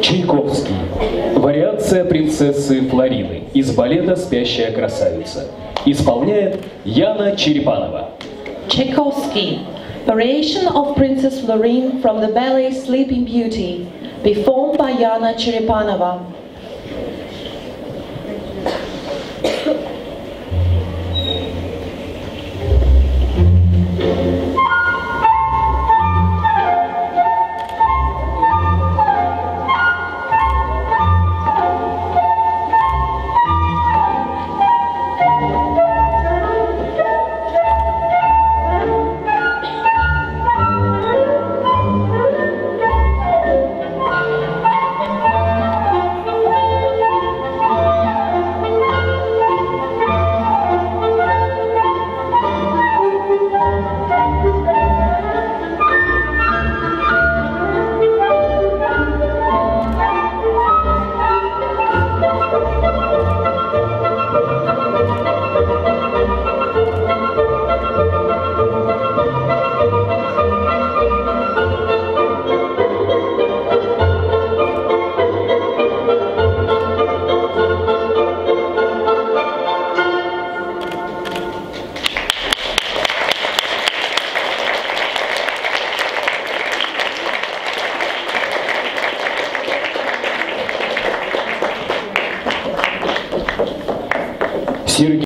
Чайковский. Вариация принцессы Флорины из балета «Спящая красавица». Исполняет Яна Черепанова. Tchaikovsky, variation of Princess Florine from the ballet Sleeping Beauty, performed by Yana Cherepanova. Сергей